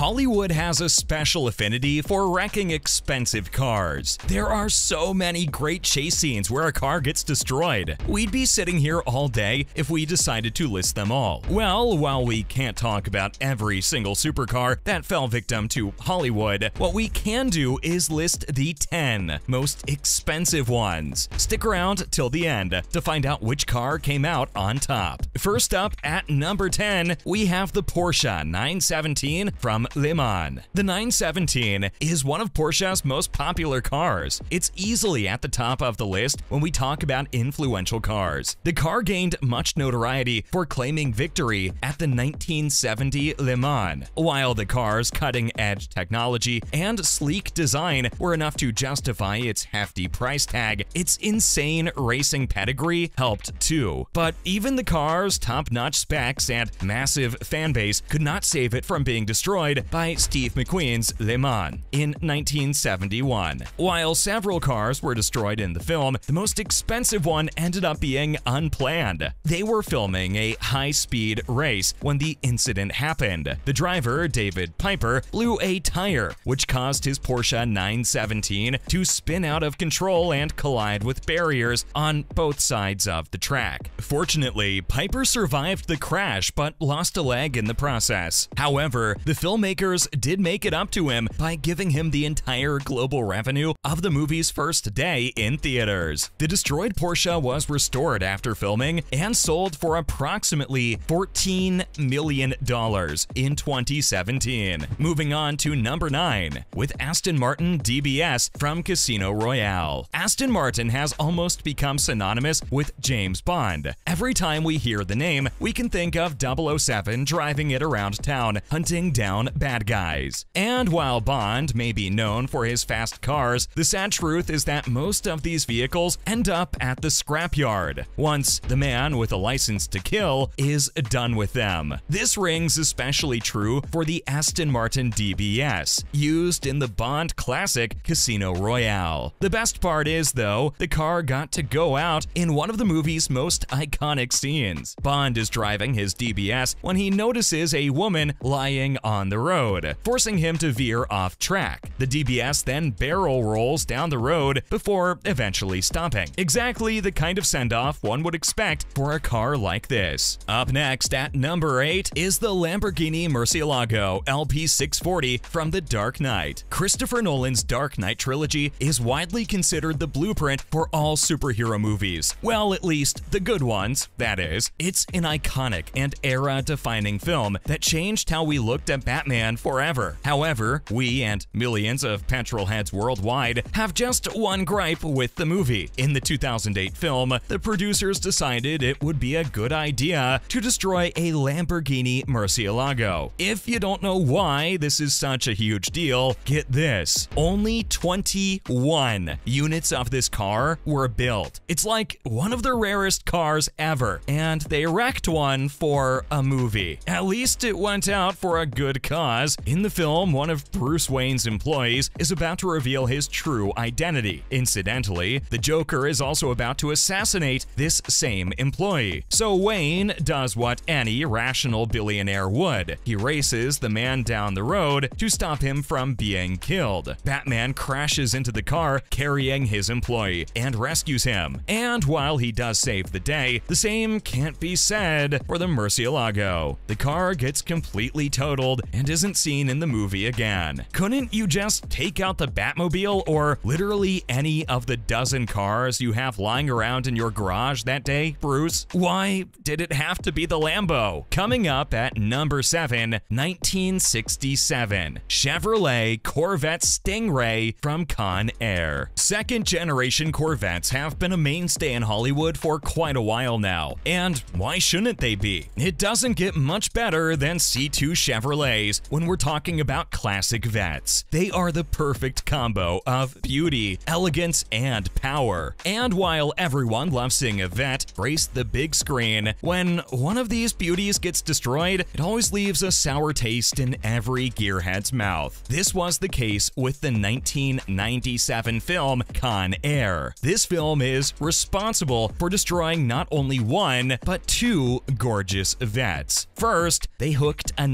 Hollywood has a special affinity for wrecking expensive cars. There are so many great chase scenes where a car gets destroyed. We'd be sitting here all day if we decided to list them all. Well, while we can't talk about every single supercar that fell victim to Hollywood, what we can do is list the 10 most expensive ones. Stick around till the end to find out which car came out on top. First up at number 10, we have the Porsche 917 from Le Mans. The 917 is one of Porsche's most popular cars. It's easily at the top of the list when we talk about influential cars. The car gained much notoriety for claiming victory at the 1970 Le Mans. While the car's cutting-edge technology and sleek design were enough to justify its hefty price tag, its insane racing pedigree helped too. But even the car's top-notch specs and massive fan base could not save it from being destroyed by Steve McQueen's Le Mans in 1971. While several cars were destroyed in the film, the most expensive one ended up being unplanned. They were filming a high-speed race when the incident happened. The driver, David Piper, blew a tire, which caused his Porsche 917 to spin out of control and collide with barriers on both sides of the track. Fortunately, Piper survived the crash but lost a leg in the process. However, the filmmakers did make it up to him by giving him the entire global revenue of the movie's first day in theaters. The destroyed Porsche was restored after filming and sold for approximately $14 million in 2017. Moving on to number 9 with Aston Martin DBS from Casino Royale. Aston Martin has almost become synonymous with James Bond. Every time we hear the name, we can think of 007 driving it around town, hunting down bad guys. And while Bond may be known for his fast cars, the sad truth is that most of these vehicles end up at the scrapyard once the man with a license to kill is done with them. This rings especially true for the Aston Martin DBS, used in the Bond classic Casino Royale. The best part is, though, the car got to go out in one of the movie's most iconic scenes. Bond is driving his DBS when he notices a woman lying on the road, forcing him to veer off track. The DBS then barrel rolls down the road before eventually stopping. Exactly the kind of send-off one would expect for a car like this. Up next at number 8 is the Lamborghini Murcielago LP640 from The Dark Knight. Christopher Nolan's Dark Knight trilogy is widely considered the blueprint for all superhero movies. Well, at least the good ones, that is. It's an iconic and era-defining film that changed how we looked at Batman forever. However, we and millions of petrol heads worldwide have just one gripe with the movie. In the 2008 film, the producers decided it would be a good idea to destroy a Lamborghini Murcielago. If you don't know why this is such a huge deal, get this. Only 21 units of this car were built. It's like one of the rarest cars ever, and they wrecked one for a movie. At least it went out for a good cause. In the film, one of Bruce Wayne's employees is about to reveal his true identity. Incidentally, the Joker is also about to assassinate this same employee. So Wayne does what any rational billionaire would. He races the man down the road to stop him from being killed. Batman crashes into the car carrying his employee and rescues him. And while he does save the day, the same can't be said for the Murcielago. The car gets completely totaled and isn't seen in the movie again. Couldn't you just take out the Batmobile or literally any of the dozen cars you have lying around in your garage that day, Bruce? Why did it have to be the Lambo? Coming up at number 7, 1967, Chevrolet Corvette Stingray from Con Air. Second generation Corvettes have been a mainstay in Hollywood for quite a while now, and why shouldn't they be? It doesn't get much better than C2 Chevrolets when we're talking about classic Vettes. They are the perfect combo of beauty, elegance, and power. And while everyone loves seeing a Vette grace the big screen, when one of these beauties gets destroyed, it always leaves a sour taste in every gearhead's mouth. This was the case with the 1997 film Con Air. This film is responsible for destroying not only one, but two gorgeous Vettes. First, they hooked a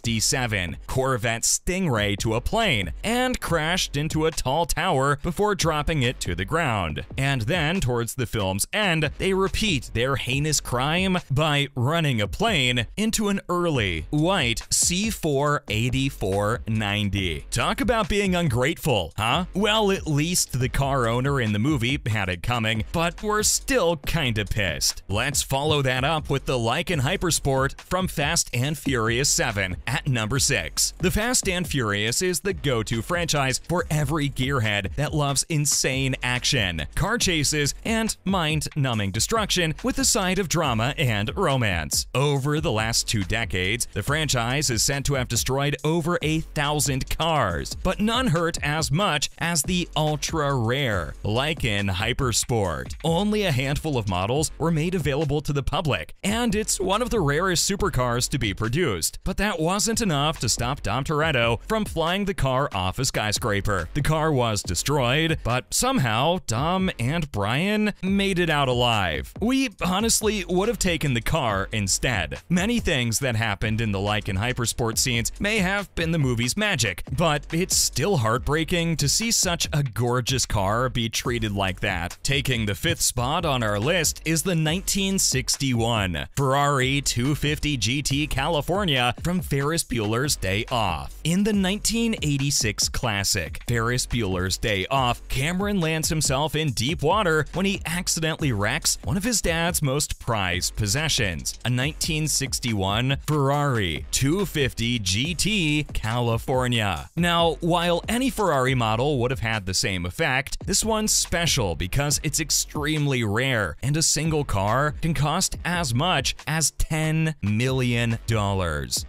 1967 Corvette Stingray to a plane and crashed into a tall tower before dropping it to the ground. And then, towards the film's end, they repeat their heinous crime by running a plane into an early white C48490. Talk about being ungrateful, huh? Well, at least the car owner in the movie had it coming, but we're still kinda pissed. Let's follow that up with the Lykan Hypersport from Fast and Furious 7 at number 6. The Fast and Furious is the go-to franchise for every gearhead that loves insane action, car chases, and mind-numbing destruction with a side of drama and romance. Over the last two decades, the franchise is said to have destroyed over a thousand cars, but none hurt as much as the ultra-rare Lykan Hypersport. Only a handful of models were made available to the public, and it's one of the rarest supercars to be produced. But that wasn't enough to stop Dom Toretto from flying the car off a skyscraper. The car was destroyed, but somehow Dom and Brian made it out alive. We honestly would have taken the car instead. Many things that happened in the Lykan Hypersport scenes may have been the movie's magic, but it's still heartbreaking to see such a gorgeous car be treated like that. Taking the fifth spot on our list is the 1961 Ferrari 250 GT California from Ferris Bueller's Day Off. In the 1986 classic, Ferris Bueller's Day Off, Cameron lands himself in deep water when he accidentally wrecks one of his dad's most prized possessions, a 1961 Ferrari 250 GT California. Now, while any Ferrari model would have had the same effect, this one's special because it's extremely rare and a single car can cost as much as $10 million.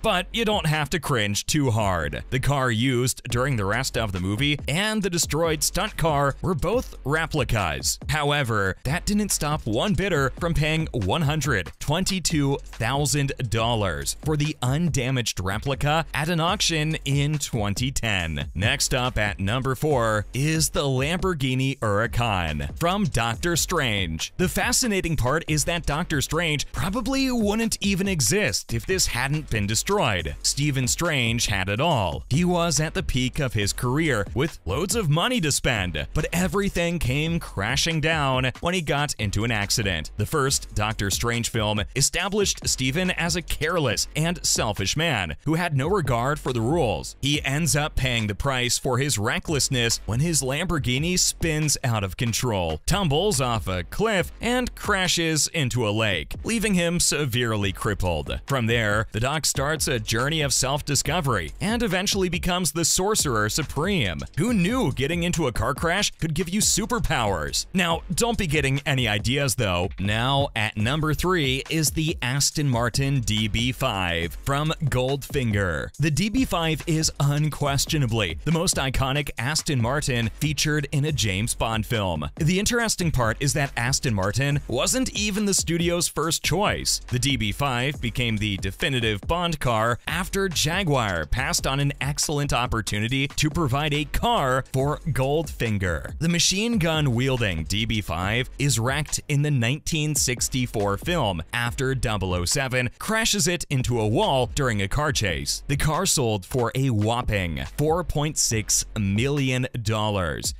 But you don't have to cringe too hard. The car used during the rest of the movie and the destroyed stunt car were both replicas. However, that didn't stop one bidder from paying $122,000 for the undamaged replica at an auction in 2010. Next up at number 4 is the Lamborghini Huracan from Doctor Strange. The fascinating part is that Doctor Strange probably wouldn't even exist if this hadn't been destroyed. Stephen Strange had it all. He was at the peak of his career with loads of money to spend, but everything came crashing down when he got into an accident. The first Doctor Strange film established Stephen as a careless and selfish man who had no regard for the rules. He ends up paying the price for his recklessness when his Lamborghini spins out of control, tumbles off a cliff, and crashes into a lake, leaving him severely crippled. From there, the doc starts a journey of self-discovery and eventually becomes the Sorcerer Supreme. Who knew getting into a car crash could give you superpowers? Now, don't be getting any ideas though. Now, at number 3 is the Aston Martin DB5 from Goldfinger. The DB5 is unquestionably the most iconic Aston Martin featured in a James Bond film. The interesting part is that Aston Martin wasn't even the studio's first choice. The DB5 became the definitive Bond car after Jaguar passed on an excellent opportunity to provide a car for Goldfinger. The machine gun wielding DB5 is wrecked in the 1964 film after 007 crashes it into a wall during a car chase. The car sold for a whopping $4.6 million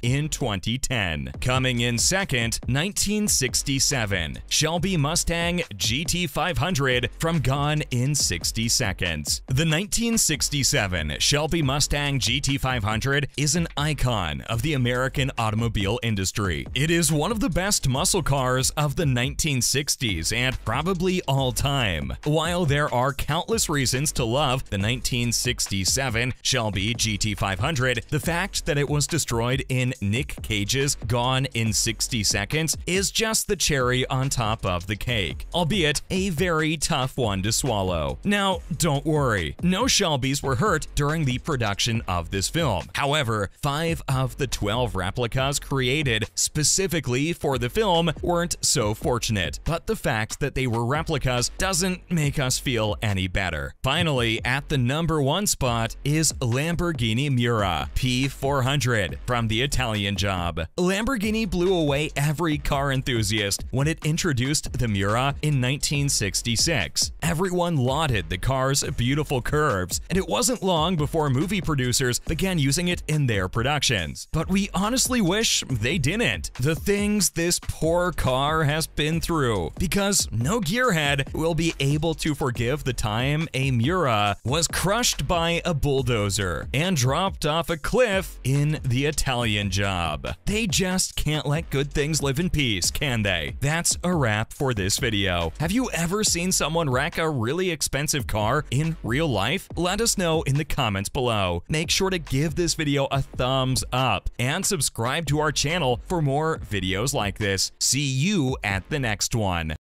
in 2010. Coming in second, 1967 Shelby Mustang GT500 from Gone in 60 Seconds. The 1967 Shelby Mustang GT500 is an icon of the American automobile industry. It is one of the best muscle cars of the 1960s and probably all time. While there are countless reasons to love the 1967 Shelby GT500, the fact that it was destroyed in Nick Cage's Gone in 60 Seconds is just the cherry on top of the cake, albeit a very tough one to swallow. Now, don't worry, no Shelbys were hurt during the production of this film. However, five of the 12 replicas created specifically for the film weren't so fortunate, but the fact that they were replicas doesn't make us feel any better. Finally, at the number one spot is Lamborghini Miura P400 from the Italian Job. Lamborghini blew away every car enthusiast when it introduced the Miura in 1966. Everyone lauded the car's beautiful beautiful curves, and it wasn't long before movie producers began using it in their productions. But we honestly wish they didn't. The things this poor car has been through, because no gearhead will be able to forgive the time a Miura was crushed by a bulldozer and dropped off a cliff in the Italian job. They just can't let good things live in peace, can they? That's a wrap for this video. Have you ever seen someone wreck a really expensive car in real life? Let us know in the comments below. Make sure to give this video a thumbs up and subscribe to our channel for more videos like this. See you at the next one.